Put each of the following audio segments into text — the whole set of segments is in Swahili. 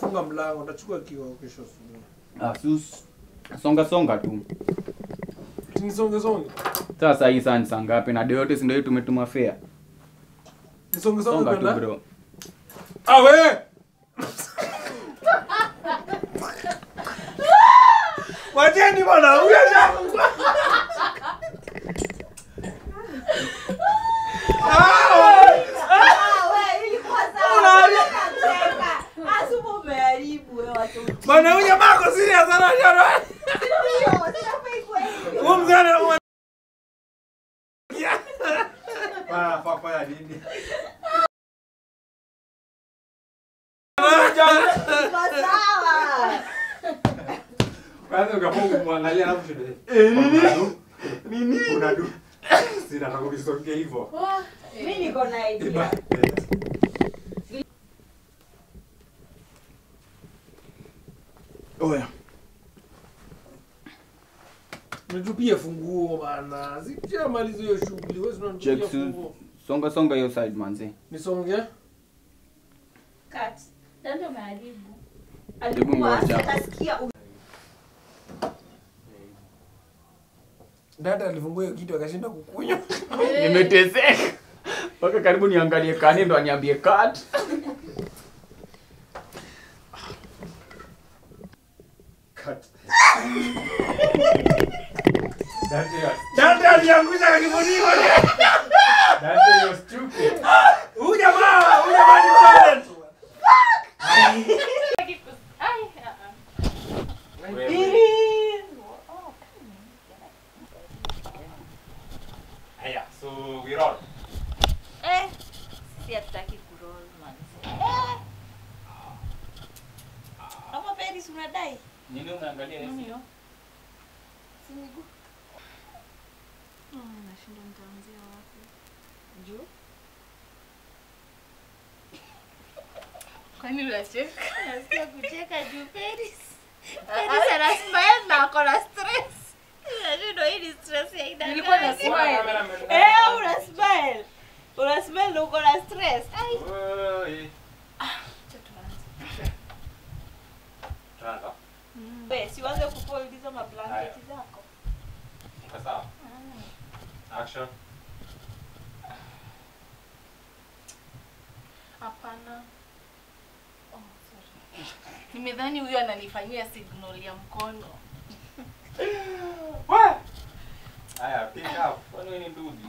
funga mlango, nitachukua kioo kesho asubuhi. Ah, sus. Songa songa tu. Nisonge songe. Sasa hii saa ni saa ngapi? Na deo yote si ndio hii tumetuma fare. Nisonge songe Songa tu bro. Ah we! Wajeni bwana, huyo shafungua. Bwana huyo mako serious sana jana. Huyo mzana huyo. Bana papa ya nini? Kwanza ukapoa kumwangalia alafu shule. Eh nini? Nini? Una du. Sina nataka kunisongea hivyo. Mimi niko na idea. Oya. Nitupie funguo bana. Sijamaliza hiyo shughuli. Wewe unanitupia funguo. Songa songa hiyo side manzi. Nisonge. Cut. Ndio maharibu. Alikuwa akasikia Dada alifungua hiyo kitu akashinda kukunywa. Nimeteseka. Mpaka karibu niangalie kani ndo aniambie. Cut. Dante aliangusha kifuniko. Dante was stupid. Huyu jamaa, huyu jamaa ni talent. Haya, so we roll. Eh, si hatutaki kuroll manze. Eh. Ama Paris unadai? Nini unaangalia Nini hivi? hiyo? Si miguu. Oh, nashindwa nitaanzia wapi. Juu? Kwani unacheka? Nasikia kucheka juu Paris. Paris ana smile na ako na stress. Ndio hii ni stress ya ida. Nilikuwa na smile. Eh, una smile. Una smile na uko na stress. Ai. Tunaanza. We, si uanze mablanketi zako. Action. Hapana. Oh, sorry. Nimedhani huyo ananifanyia signal ya mkono. Haya, pick up. Kwani wewe ni ndudi?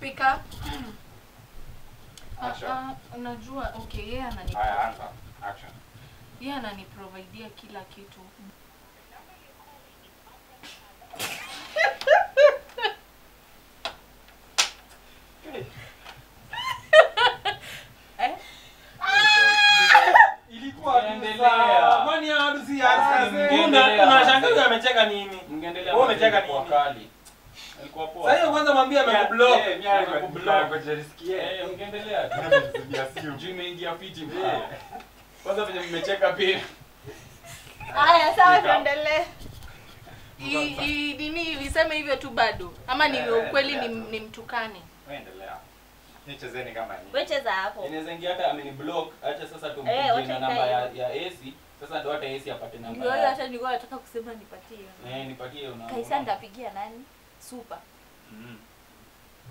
Pick up. Action. Ah, ah, unajua okay, yeye anani Haya, yeye ananiprovidea kila kitu. Eh? Ah, unashangaa amecheka nini? Mngeendelea Wewe umecheka nini? Sasa hiyo kwanza mwambie amekublock. Amekublock. Eh. Juu imeingia fiti mbaya. Kwanza venye mmecheka pia. Haya, sawa tuendelee. I- i- nini ilisema hivyo tu bado ama ni Eh, ukweli ni, mtukane Endelea. Nichezeni kama ni. Wewe cheza hapo. Inaweza ingia hata ameniblock, acha sasa Eh, tumpigie na namba ya, ya AC. Sasa ndo hata AC apate namba Ndio hata nilikuwa nataka kusema nipatie. Eh, nipatie una. Kaisa nitapigia nani? Super. Mm.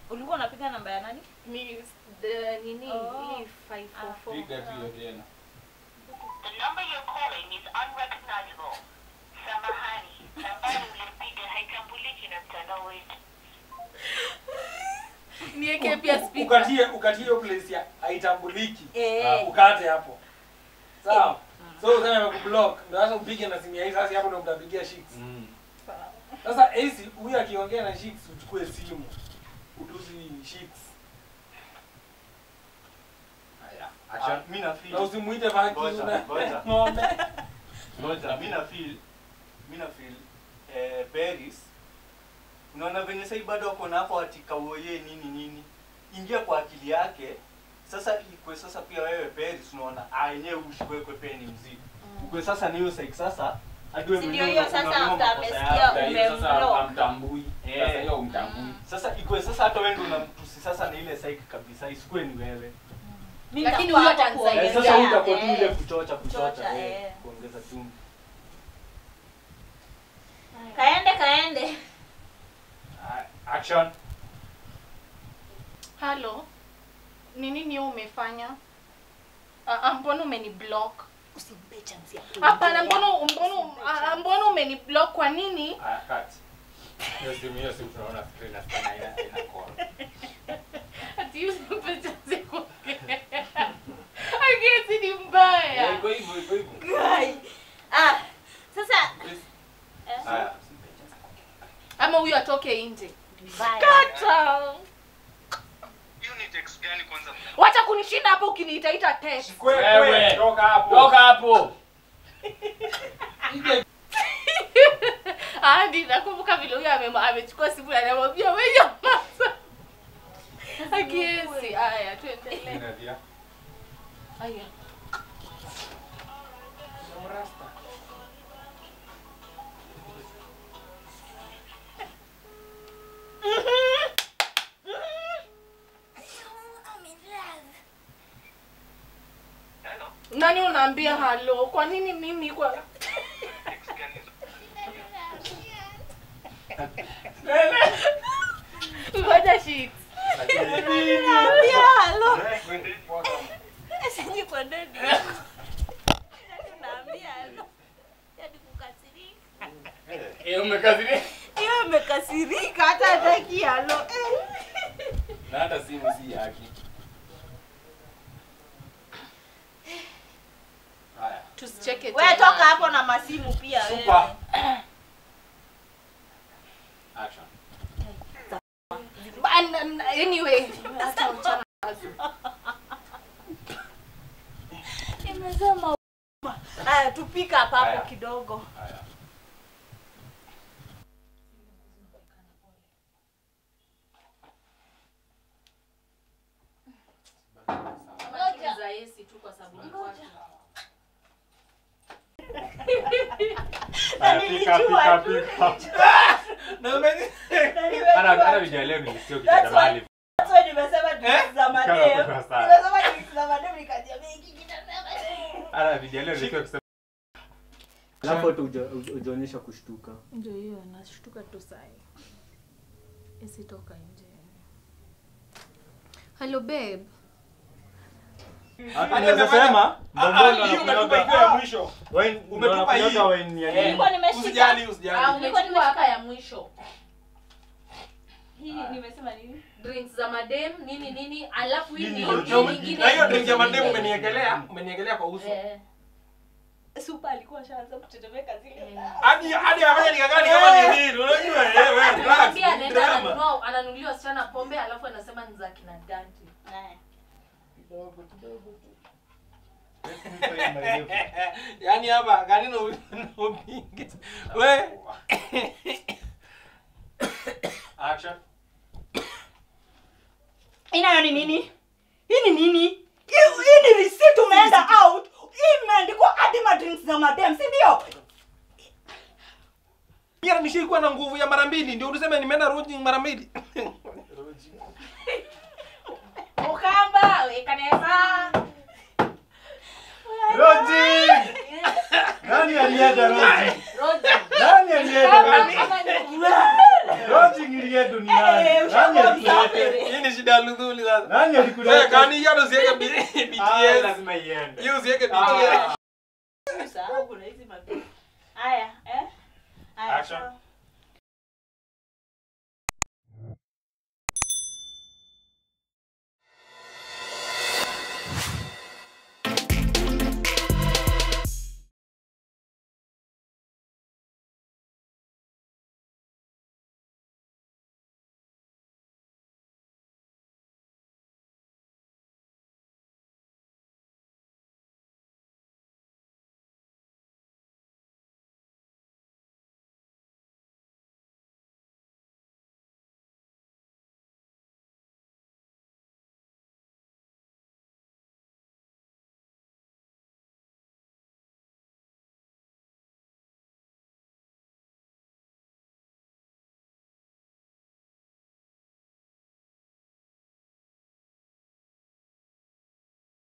Ulikuwa unapiga namba ya nani? ni the, nini Oh. hii 544 Piga tu hiyo tena. The number you're calling is unrecognizable. Samahani, nambari uliyopiga haitambuliki na mtandao wetu. niweke pia speaker Ukatie ukatie hiyo place ya haitambuliki. Eh. Ukate hapo. Sawa. So useme amekublock. Ndio sasa upige na simu ya hii sasa hapo ndio utapigia Shix. Mm. Sasa hizi huyu akiongea na Shix uchukue simu. Utuzi Shix. Haya. acha. mimi na feel Na usimuite una ng'ombe. ngoja. Mimi na feel Mimi na feel eh, Paris unaona venye sasa bado uko na hapo atika uoye nini nini. Ingia kwa akili yake. Sasa ikwe sasa pia wewe Paris unaona. Ah yenyewe ushikwe kwa peni mzigo ukwe sasa ni hiyo side sasa hadi wewe Si ndio mwenyewe hiyo sasa amesikia yako. Sasa hiyo sasa umemblock. hamtambui. Eh. Sasa hiyo humtambui. sasa ikwe sasa hata wewe unamtusi sasa ni ile side kabisa isikue ni wewe Lakini huyo. Eh, kuongezea, sasa utakuwa tu eh. ile kuchocha kuchocha Kuchocha, kuongeza chumvi. Kaende kaende. Action. halo ni nini umefanya Ah, ah, mbona umeni block Usimpe chance ya hapana mbona mbona ah, mbona umeni block kwa nini? Aya, cut. Hiyo simu hiyo simu tunaona screen na screen haina haina call. ati usimpe chance ya kuongea Agesi ni mbaya. Hivyo iko hivyo. Guy. Ah, sasa eh, ama huyu atoke nje. Kata wacha kunishinda hapo ukiniitaita toka hapo. Toka hapo. hadi nakumbuka vile huyo ame- amechukua simu na anamwambia wewe nyamaza Akiesi. haya tuendelee Inadia. haya nani unaambia halo kwa nini mimi kwa ngoja shit Niambia halo. Siji kwa ndani. Naambia halo. Hadi kukasirika. Eh, imekasirika hata hataki halo. Na hata simu si yake. Haya. Tusicheke Wewe toka hapo na masimu pia wewe. Super. Action. But, an- an- anyway hata mchana Nimesema haya tupika hapa hapo kidogo. Haya. Ngoja. za Haya, nilijua pika, Na pika, ana ana vijaleo nilisikia ukitaja That's mahali. That's why nimesema drinks za Kama madem. Nimesema drinks za madem nikajiambia hiki kitasema. Ana vijaleo sio Alafu hata uja- uja- ujaonyesha kushtuka. ndio hiyo nashtuka tu sai. Isitoka nje. Hello babe Hata unaweza sema Ah, mbona hii umetupa ikiwa ya mwisho. hii. unakunywaga wine ya nini? Nilikuwa nimeshika. Usijali, usijali. umechukua hapa ya mwisho Hii nimesema nini? drinks za madem nini nini alafu hii ni hiyo? nyingine drink ya mademu umeniekelea, umeniekelea kwa uso. Eh, Super alikuwa ashaanza kutetemeka zile. eh. Hadi hadi nikagani kama ni nini? Unajua eh wewe ananunulia wasichana pombe alafu anasema ni za kina danti. Kidogo kidogo tu Yaani hapa kanino upinge. We action. Hii ni nini? Hii ni nini? Hii hii ni receipt umeenda out. Hii imeandikwa adima drinks za madem, si ndio? Mira nishikuwa na nguvu ya mara mbili ndio unasema nimeenda mara mbili. Ni nani? Nani alikuleta? Hii ni shida ya sasa. Nani Wewe kani hiyo usiweke B- Ah, lazima iende. Hiyo usiweke BTS. Usahau kuna hizi madem. Aya, eh? Aya. Action.